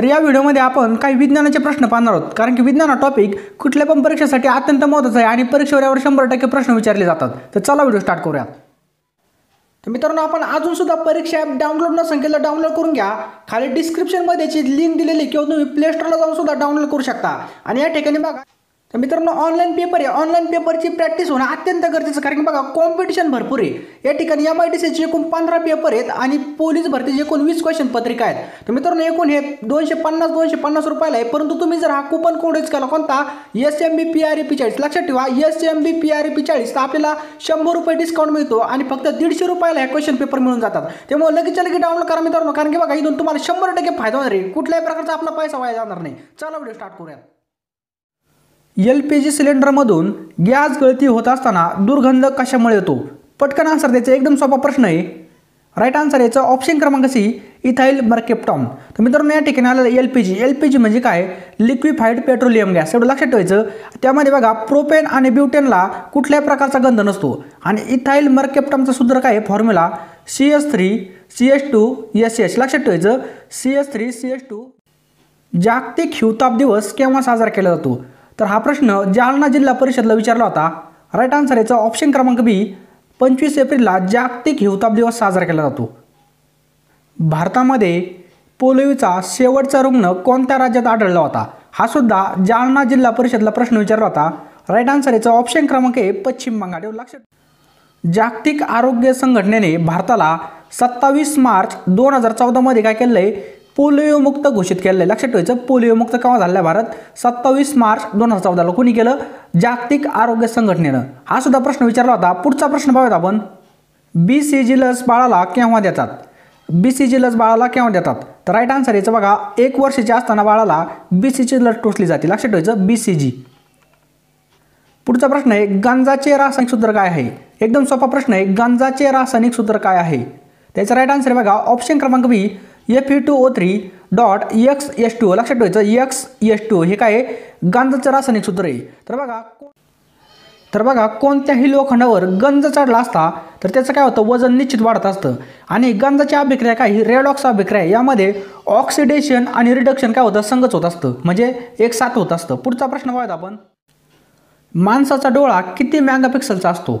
तर या व्हिडिओमध्ये आपण काही विज्ञानाचे प्रश्न पाहणार आहोत. कारण की विज्ञान हा टॉपिक कुठल्या पण परीक्षेसाठी अत्यंत महत्त्वाचा आहे आणि परीक्षेवर यावर शंभर टक्के प्रश्न विचारले जातात. तर चला व्हिडिओ स्टार्ट करूया. तर मित्रांनो आपण अजून सुद्धा परीक्षा ॲप डाउनलोड नसेल केलं डाउनलोड करून घ्या. खाली डिस्क्रिप्शनमध्ये लिंक दिलेली किंवा तुम्ही प्ले स्टोरला जाऊन सुद्धा डाउनलोड करू शकता. आणि या ठिकाणी बघा तर मित्रांनो ऑनलाईन पेपर आहे ऑनलाईन पेपरची प्रॅक्टिस होणं अत्यंत गरजेचं कारण की बघा कॉम्पिटिशन भरपूर आहे. या ठिकाणी एम आय टी सीचे एकूण पंधरा पेपर आहेत आणि पोलीस भरतीचे एकूण वीस क्वेश्चन पत्रिका आहेत. तर मित्रांनो एकूण हे दोनशे पन्नास दोनशे पन्नास रुपयाला आहे. परंतु तुम्ही जर हा कुपन कोड यूज केला कोणता? S M B P R A P चाळीस. लक्षात ठेवा S M B P R A P चाळीस. तर आपल्याला शंभर रुपये डिस्काउंट मिळतो आणि फक्त दीडशे रुपयाला हे क्वेश्चन पेपर मिळून जातात. त्यामुळे लगेच लगेच डाउनलोड करा मित्रांनो. कारण की बघा इथून तुम्हाला शंभर टक्के फायदा होणार आहे. कुठल्याही प्रकारचा आपला पैसा वाया जाणार नाही. चला व्हिडिओ स्टार्ट करूया एल पी जी सिलेंडरमधून गॅस गळती होत असताना दुर्गंध कशामुळे येतो? पटकन आन्सर द्यायचा एकदम सोपा प्रश्न आहे. राईट आन्सर याचा ऑप्शन क्रमांक सी इथाईल मर्केप्टॉन तर मित्रांनो या ठिकाणी आलेलं L P G L P G म्हणजे काय? लिक्विफाईड पेट्रोलियम गॅस एवढं लक्षात ठेवायचं. त्यामध्ये बघा प्रोपेन आणि ब्युटेनला कुठल्याही प्रकारचा गंध नसतो. आणि इथाईल मर्केप्टॉनचा सुद्धा काय formula C S three C S two S S लक्षात ठेवायचं. C S three C S two जागतिक हिवताप दिवस केव्हा साजरा केला जातो? तर हा प्रश्न जालना जिल्हा परिषदला विचारला होता. राईट आन्सर याचा ऑप्शन क्रमांक बी पंचवीस एप्रिलला जागतिक हिवताप दिवस साजरा केला जातो. भारतामध्ये पोलिओचा शेवटचा रुग्ण कोणत्या राज्यात आढळला होता? हा सुद्धा जालना जिल्हा परिषदला प्रश्न विचारला होता. राईट आन्सर याचा ऑप्शन क्रमांक आहे पश्चिम बंगाल. लक्षात जागतिक आरोग्य संघटनेने भारताला सत्तावीस मार्च दोन हजार चौदामध्ये काय केलं आहे पोलिओमुक्त घोषित केलं आहे. लक्षात ठेवायचं पोलिओमुक्त केव्हा झालं आहे भारत? सत्तावीस मार्च दोन हजार चौदाला. कोणी केलं? जागतिक आरोग्य संघटनेनं. हा सुद्धा प्रश्न विचारला होता. पुढचा प्रश्न पाहूयात आपण. बी सी जी लस बाळाला केव्हा देतात? बी सी जी लस बाळाला केव्हा देतात? तर राईट आन्सर याचं बघा. एक वर्षाचे असताना बाळाला बी सीची लस टोचली जाते. लक्षात ठेवायचं बी सी जी पुढचा प्रश्न आहे गांजाचे रासायनिक सूत्र काय आहे? एकदम सोपा प्रश्न आहे गांजाचे रासायनिक सूत्र काय आहे? त्याचं राईट आन्सर बघा. ऑप्शन क्रमांक B F E two O three dot X S two लक्षात ठेवायचं एक्स एस टू हे काय आहे? गांजाचं रासायनिक सूत्र आहे. तर बघा तर बघा कोणत्याही लोखंडावर गंज चढला असता तर त्याचं काय होतं? वजन निश्चित वाढत असतं. आणि गंजाची अभिक्रिया काय? ही रेडॉक्स अभिक्रिया यामध्ये ऑक्सिडेशन आणि रिडक्शन काय होतं? संगच होत असतं. म्हणजे एक साथ होत असतं. पुढचा प्रश्न पाहूयात आपण. माणसाचा डोळा किती मेगापिक्सलचा असतो?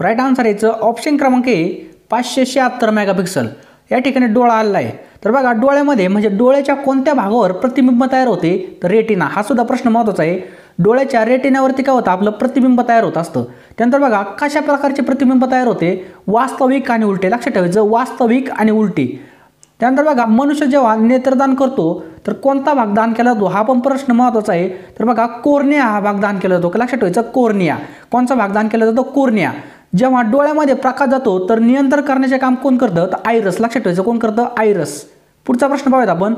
राईट आन्सर याचं ऑप्शन क्रमांक आहे पाचशे शहात्तर मेगापिक्सल या ठिकाणी डोळा आलेला आहे. तर बघा डोळ्यामध्ये म्हणजे डोळ्याच्या कोणत्या भागावर प्रतिबिंब तयार होते? तर रेटिना हा सुद्धा प्रश्न महत्त्वाचा आहे. डोळ्याच्या रेटिनावरती काय होतं? आपलं प्रतिबिंब तयार होत असतं. त्यानंतर बघा कशा प्रकारचे प्रतिबिंब तयार होते? वास्तविक आणि उलटे. लक्षात ठेवायचं वास्तविक आणि उलटी. त्यानंतर बघा मनुष्य जेव्हा नेत्रदान करतो तर कोणता भाग दान केला जातो? हा पण प्रश्न महत्त्वाचा आहे. तर बघा कोर्निया हा भाग दान केला जातो. लक्षात ठेवायचं कोर्निया. कोणचा भाग दान केला जातो? कोर्निया. जेव्हा डोळ्यामध्ये प्रकाश जातो तर नियंत्रण करण्याचे काम कोण करतं? तर आयरस. लक्षात ठेवायचं कोण करतं? आयरस. पुढचा प्रश्न पाहूयात आपण.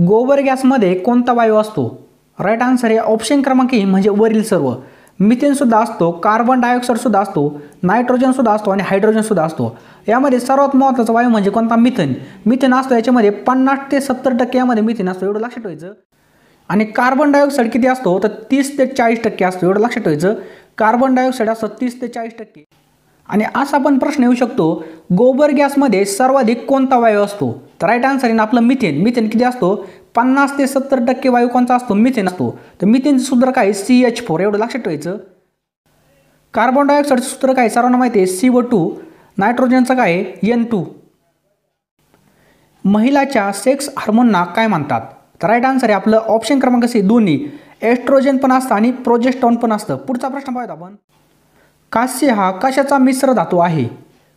गोबर गॅसमध्ये कोणता वायू असतो? राईट आन्सर हे ऑप्शन क्रमांक ही म्हणजे वरील सर्व. मिथेनसुद्धा असतो कार्बन डायऑक्साईडसुद्धा असतो नायट्रोजनसुद्धा असतो आणि हायड्रोजनसुद्धा असतो. यामध्ये सर्वात महत्त्वाचा वायू म्हणजे कोणता? मिथेन मिथेन असतो याच्यामध्ये पन्नास ते सत्तर टक्के यामध्ये मिथेन असतो. एवढं लक्षात ठेवायचं. आणि कार्बन डायऑक्साईड किती असतो? तर तीस ते चाळीस टक्के असतो. एवढं लक्षात ठेवायचं. कार्बन डायऑक्साईड हा सत्तीस ते चाळीस टक्के. आणि असा पण प्रश्न येऊ शकतो गोबर गॅसमध्ये सर्वाधिक कोणता वायू असतो? तर राईट आन्सर आहे आपलं मिथेन मिथेन किती असतो? पन्नास ते सत्तर टक्के वायू कोणता असतो? मिथेन असतो. तर मिथेनचं सूत्र काय? सी एच फोर एवढं लक्षात ठेवायचं. कार्बन डायऑक्साईडचं सूत्र काय? सर्वांना माहिती आहे सी व टू नायट्रोजनचं काय? एन टू महिलाच्या सेक्स हार्मोनना काय म्हणतात? तर राईट आन्सर आहे आपलं ऑप्शन क्रमांक सी दोन्ही. एस्ट्रोजन पण असतं आणि प्रोजेस्टॉन पण असतं. पुढचा प्रश्न पाहूयात आपण. कास्य हा कशाचा मिश्र धातू आहे?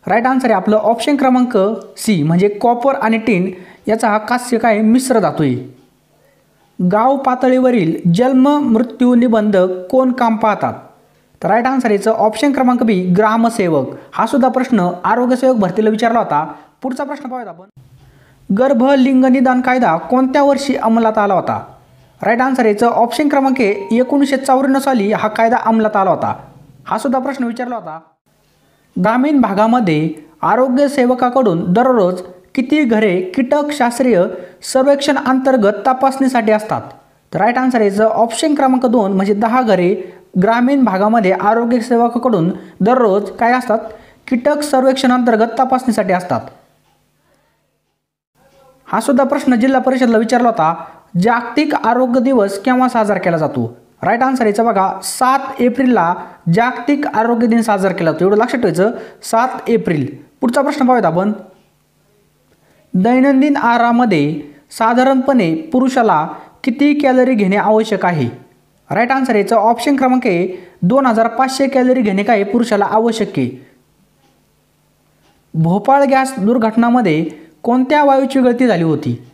राईट आन्सर आहे आपलं ऑप्शन क्रमांक सी म्हणजे कॉपर आणि टिन याचा हा कास्य काय? मिश्र धातू आहे. गाव पातळीवरील जन्म मृत्यू निबंध कोण काम पाहतात? तर राईट आन्सर याचं ऑप्शन क्रमांक बी ग्रामसेवक. हा सुद्धा प्रश्न आरोग्यसेवक भरतीला विचारला होता. पुढचा प्रश्न पाहूयात आपण. गर्भ लिंग निदान कायदा कोणत्या वर्षी अंमलात आला होता? राईट आन्सर याचं ऑप्शन क्रमांक एकोणीसशे चौऱ्याण्णव साली हा कायदा अंमलात आला होता. हा सुद्धा प्रश्न विचारला होता. ग्रामीण भागामध्ये आरोग्य सेवकाकडून दररोज किती घरे कीटकशास्त्रीय सर्वेक्षण अंतर्गत तपासणीसाठी असतात? तर राईट आन्सर याचं ऑप्शन क्रमांक दोन म्हणजे दहा घरे ग्रामीण भागामध्ये आरोग्य सेवकाकडून दररोज काय असतात? कीटक सर्वेक्षण अंतर्गत तपासणीसाठी असतात. हा सुद्धा प्रश्न जिल्हा परिषदला विचारला होता. जागतिक आरोग्य दिवस केव्हा साजरा केला जातो? राईट आन्सर याचा बघा सात एप्रिलला जागतिक आरोग्य दिन साजरा केला जातो. एवढं लक्षात ठेवायचं. सात एप्रिल. पुढचा प्रश्न पाहूयात आपण. दैनंदिन आहारामध्ये साधारणपणे पुरुषाला किती कॅलरी घेणे आवश्यक आहे? राईट आन्सर याचं ऑप्शन क्रमांक आहे दोन हजार पाचशे कॅलरी घेणे काय पुरुषाला आवश्यक आहे? भोपाळ गॅस दुर्घटनामध्ये कोणत्या वायूची गळती झाली होती?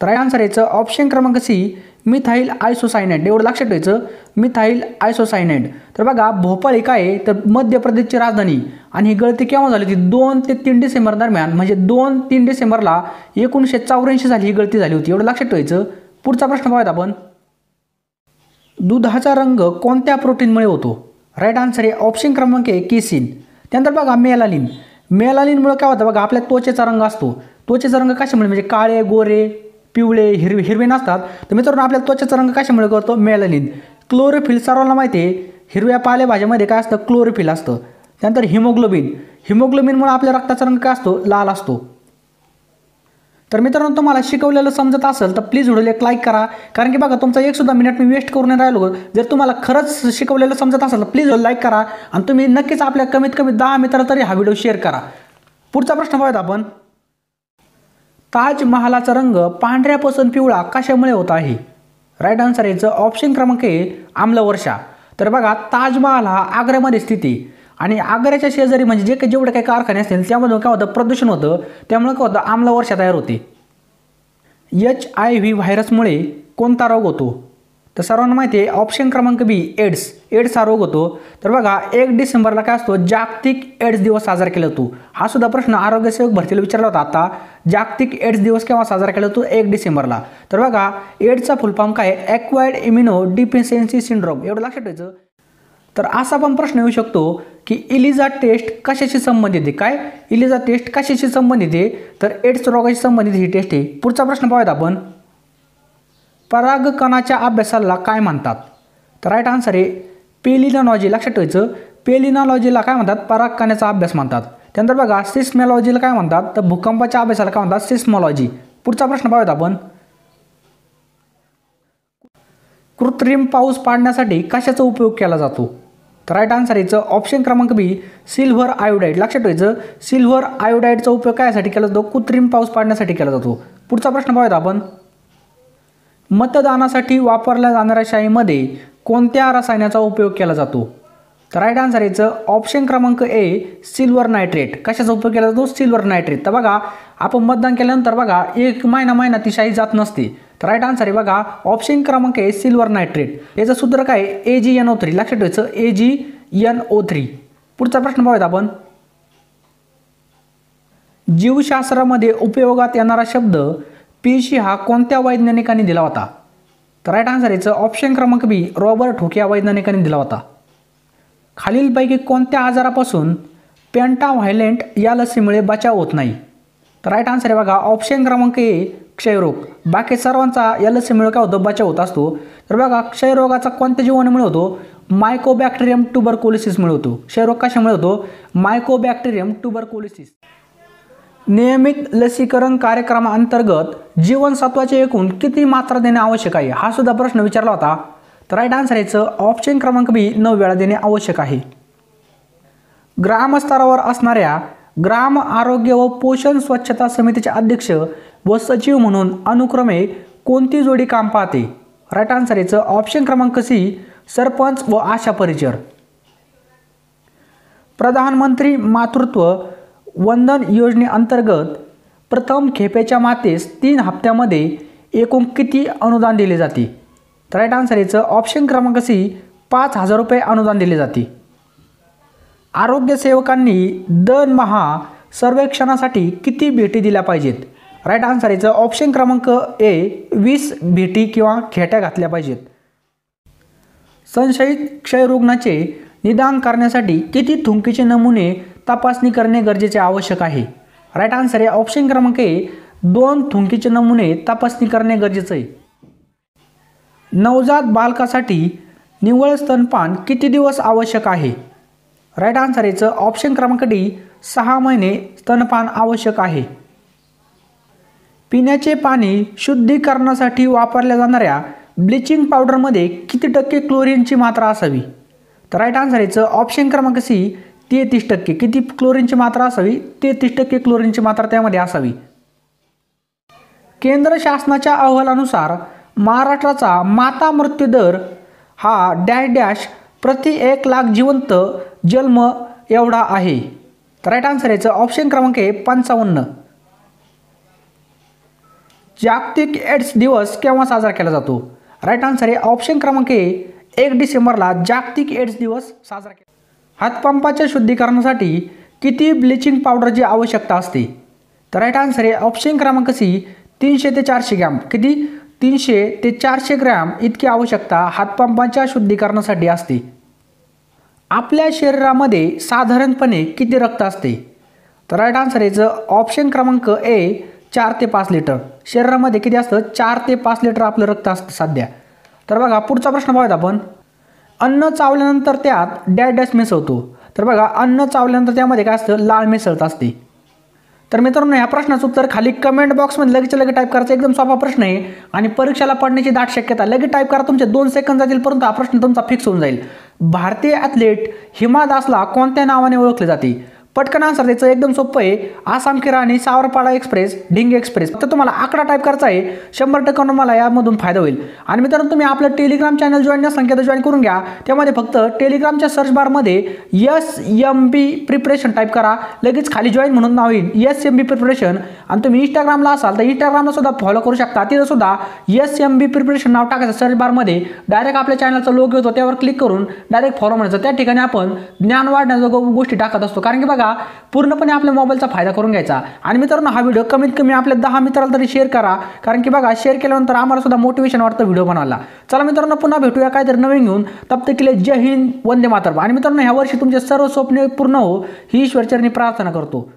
तर राईट आन्सर यायचं ऑप्शन क्रमांक सी मिथाईल आयसोसायनाइड एवढं लक्षात ठेवायचं मिथाईल आयसोसायनाइड तर बघा भोपाळ ही काय आहे तर मध्य प्रदेशची राजधानी. आणि ही गळती केव्हा झाली होती? दोन ते तीन डिसेंबर दरम्यान म्हणजे दोन तीन डिसेंबरला एकोणीसशे चौऱ्याऐंशी साली ही गळती झाली होती. एवढं लक्षात ठेवायचं. पुढचा प्रश्न पाहूयात आपण. दुधाचा रंग कोणत्या प्रोटीनमुळे होतो? राईट आन्सर आहे ऑप्शन क्रमांक आहे केसिन. त्यानंतर बघा मेलालिन मेलालिनमुळे काय होतं? बघा आपल्या त्वचेचा रंग असतो. त्वचेचा रंग कशामुळे? म्हणजे काळे गोरे. पिवळे हिरवे हिरवे नसतात. तर मित्रांनो आपल्या त्वचेचा रंग कशामुळे करतो मेलालिन क्लोरोफिल सर्वांना माहिती आहे. हिरव्या पालेभाज्यामध्ये काय असतं? क्लोरोफिल असतं. त्यानंतर हिमोग्लोबिन. हिमोग्लोबिनमुळे आपल्या रक्ताचा रंग काय असतो? लाल असतो. तर मित्रांनो तुम्हाला शिकवलेलं समजत असेल तर प्लीज व्हिडिओला एक लाईक करा. कारण की बघा तुमचा एक सुद्धा मिनिट मी वेस्ट करून नाही राहिलो. जर तुम्हाला खरंच शिकवलेलं समजत असेल तर प्लीज लाईक करा. आणि तुम्ही नक्कीच आपल्या कमीत कमी दहा मित्र तरी हा व्हिडिओ शेअर करा. पुढचा प्रश्न पाहूयात आपण. ताजमहालाचा रंग पांढऱ्यापासून पिवळा कशामुळे होत आहे? राईट आन्सर याचं ऑप्शन क्रमांक आहे आम्लवर्षा. तर बघा ताजमहाल हा आग्र्यामध्ये स्थिती आणि आग्र्याच्या शेजारी म्हणजे जे काही जेवढे काही कारखाने असतील त्यामधून काय होतं? प्रदूषण होतं. त्यामुळे काय होतं? आम्लवर्षा तयार होते. एच आय व्ही व्हायरसमुळे कोणता रोग होतो? तर सर्वांना माहिती आहे ऑप्शन क्रमांक बी एड्स एड्स हा रोग होतो. तर बघा एक डिसेंबरला काय असतो? जागतिक एड्स दिवस साजरा केला जातो. हा सुद्धा प्रश्न आरोग्यसेवक भरतीला विचारला होता आता. जागतिक एड्स दिवस केव्हा साजरा केला जातो? एक डिसेंबरला. तर बघा एड्सचा फुलफॉर्म काय ॲक्वायर्ड इम्युनो डिफिशियन्सी सिंड्रोम एवढं लक्षात ठेवायचं. तर असा पण प्रश्न येऊ शकतो की इलिझा टेस्ट कशाशी संबंधित आहे? काय? इलिझा टेस्ट कशाशी संबंधित आहे? तर एड्स रोगाशी संबंधित ही टेस्ट आहे. पुढचा प्रश्न पाहूयात आपण. परागकणाच्या अभ्यासाला काय म्हणतात? तर राईट आन्सर आहे पेलिनॉलॉजी लक्षात ठेवायचं पेलिनॉलॉजीला काय म्हणतात? परागकणाचा अभ्यास म्हणतात. त्यानंतर बघा सिस्मॉलॉजीला काय म्हणतात? तर भूकंपाच्या अभ्यासाला काय म्हणतात? सिस्मॉलॉजी पुढचा प्रश्न पाहूयात आपण. कृत्रिम पाऊस पाडण्यासाठी कशाचा उपयोग केला जातो? तर राईट आन्सर याचं ऑप्शन क्रमांक बी सिल्व्हर आयोडाईड लक्षात ठेवायचं सिल्व्हर आयोडाईडचा उपयोग कायसाठी केला जातो? कृत्रिम पाऊस पाडण्यासाठी केला जातो. पुढचा प्रश्न पाहूयात आपण. मतदानासाठी वापरल्या जाणाऱ्या शाईमध्ये कोणत्या रसायनाचा उपयोग केला जातो? तर राईट आन्सर याचं ऑप्शन क्रमांक ए सिल्वर नायट्रेट कशाचा उपयोग केला जातो? सिल्वर नायट्रेट तर बघा आपण मतदान केल्यानंतर बघा एक महिना महिना ती शाई जात नसते. तर राईट आन्सर आहे बघा ऑप्शन क्रमांक आहे सिल्वर नायट्रेट याचं सूत्र काय? ए जी एन ओ थ्री लक्षात ठेवायचं ए जी एन ओ थ्री पुढचा प्रश्न पाहूयात आपण. जीवशास्त्रामध्ये उपयोगात येणारा शब्द पेशी हा कोणत्या वैज्ञानिकांनी दिला होता? तर राईट आन्सर याचं ऑप्शन क्रमांक बी रॉबर्ट हुक या वैज्ञानिकांनी दिला होता. खालीलपैकी कोणत्या आजारापासून पेंटा व्हायलेंट या लसीमुळे बचाव होत नाही? तर राईट आन्सर आहे बघा ऑप्शन क्रमांक ए क्षयरोग. बाकी सर्वांचा या लसीमुळे काय होतो? बचाव होत असतो. तर बघा क्षयरोगाचा कोणत्या जीवाणूमुळे होतो? मायकोबॅक्टेरियम ट्युबरकोलिसिसमुळे होतो. क्षयरोग कशामुळे होतो? मायकोबॅक्टेरियम ट्युबरकोलिसिस नियमित लसीकरण कार्यक्रमाअंतर्गत जीवनसत्वाचे एकूण किती मात्रा देणे आवश्यक आहे? हा सुद्धा प्रश्न विचारला होता. तर राईट आन्सर याचं ऑप्शन क्रमांक बी नऊ वेळा देणे आवश्यक आहे. ग्रामस्तरावर असणाऱ्या ग्राम आरोग्य व पोषण स्वच्छता समितीचे अध्यक्ष व सचिव म्हणून अनुक्रमे कोणती जोडी काम पाहते? राईट आन्सर याचं ऑप्शन क्रमांक सी सरपंच व आशा परिचर. प्रधानमंत्री मातृत्व वंदन योजनेअंतर्गत प्रथम खेपेच्या मातेस तीन हप्त्यामध्ये एकूण किती अनुदान दिले जाते? तर राईट आन्सर याचं ऑप्शन क्रमांक सी पाच हजार रुपये अनुदान दिले जाते. आरोग्यसेवकांनी दरमहा सर्वेक्षणासाठी किती भेटी दिल्या पाहिजेत? राईट आन्सर याचं ऑप्शन क्रमांक ए वीस भेटी किंवा खेट्या घातल्या पाहिजेत. संशयित क्षयरुग्णाचे निदान करण्यासाठी किती थुंकीचे नमुने तपासणी करणे गरजेचे आवश्यक आहे. राईट आन्सर आहे ऑप्शन क्रमांक ए. दोन थुंकीचे नमुने तपासणी करणे गरजेचं आहे. नवजात बालकासाठी निव्वळ स्तनपान किती दिवस आवश्यक आहे? राईट आन्सर याचं ऑप्शन क्रमांक डी. सहा महिने स्तनपान आवश्यक आहे. पिण्याचे पाणी शुद्धीकरणासाठी वापरल्या जाणाऱ्या ब्लिचिंग पावडरमध्ये किती टक्के क्लोरीनची मात्रा असावी? तर राईट आन्सर याचं ऑप्शन क्रमांक सी. तेहतीस टक्के. किती क्लोरीनची मात्रा असावी? तेहतीस टक्के क्लोरीनची मात्रा त्यामध्ये असावी. केंद्र शासनाच्या अहवालानुसार महाराष्ट्राचा माता मृत्यू दर हा डॅश डॅश प्रति एक लाख जिवंत जन्म एवढा आहे. तर राईट आन्सर याचं ऑप्शन क्रमांक आहे पंचावन्न. जागतिक एड्स दिवस केव्हा साजरा केला जातो? राईट आन्सर आहे ऑप्शन क्रमांक आहे एक डिसेंबरला जागतिक एड्स दिवस साजरा केला हातपंपाच्या शुद्धीकरणासाठी किती ब्लिचिंग पावडरची आवश्यकता असते? तर राईट आन्सर आहे ऑप्शन क्रमांक सी तीनशे ते चारशे ग्रॅम. किती? तीनशे ते चारशे ग्रॅम इतकी आवश्यकता हातपंपाच्या शुद्धीकरणासाठी असते. आपल्या शरीरामध्ये साधारणपणे किती रक्त असते? तर राईट आन्सर याचं ऑप्शन क्रमांक ए चार ते पाच लिटर. शरीरामध्ये किती असतं? चार ते पाच लिटर आपलं रक्त असतं सध्या. तर बघा पुढचा प्रश्न पाहूयात आपण. अन्न चावल्यानंतर त्यात डॅश डॅश मिसळतो. तर बघा अन्न चावल्यानंतर त्यामध्ये काय असतं? लाल मिसळत असते. तर मित्रांनो ह्या प्रश्नाचं उत्तर खाली कमेंट बॉक्समध्ये लगेच लगेच टाईप करायचा. एकदम सोपा प्रश्न आहे. आणि परीक्षेला पडण्याची दाट शक्यता. लगेच टाईप करा. तुमचे दोन सेकंद जातील परंतु हा प्रश्न तुमचा फिक्स होऊन जाईल. भारतीय ॲथलीट हिमा दासला कोणत्या नावाने ओळखले जाते? पटकन आन्सर द्यायचं एकदम सोपं आहे. आसाम किराणी सावरपाडा एक्सप्रेस ढिंग एक्सप्रेस तर तुम्हाला आकडा टाईप करायचा आहे. शंभर टक्के मला यामधून फायदा होईल. आणि मित्रांनो तुम्ही आपलं टेलिग्राम चॅनल जॉईन नसेल तर जॉईन करून घ्या. त्यामध्ये फक्त टेलिग्रामच्या सर्च बारमध्ये S M B preparation type करा. लगेच खाली जॉईन म्हणून नाव येईल. एस एम बी प्रिपरेशन आणि तुम्ही इंस्टाग्रामला असाल तर इंस्टाग्रामला सुद्धा फॉलो करू शकता. तिथं सुद्धा एस एम बी प्रिपरेशन नाव टाकायचं सर्च बारमध्ये डायरेक्ट आपल्या चॅनलचा लोक येतो त्यावर क्लिक करून डायरेक्ट फॉलो म्हणायचं. त्या ठिकाणी आपण ज्ञान वाढण्याच्या गोष्टी टाकत असतो. कारण की बघा पूर्णपणे आपल्या मोबाईलचा फायदा करून घ्यायचा. आणि मित्रांनो हा व्हिडिओ कमीत कमी आपल्या दहा मित्राला तरी शेअर करा. कारण की बघा शेअर केल्यानंतर आम्हाला सुद्धा मोटिवेशन वाटतं व्हिडिओ बनवायला. चला मित्रांनो पुन्हा भेटूया काहीतरी नवीन घेऊन. तप्त केले जय हिंद वंदे मातरम. आणि मित्रांनो ह्या वर्षी तुमचे सर्व स्वप्ने पूर्ण हो ही ईश्वरचरणी प्रार्थना करतो.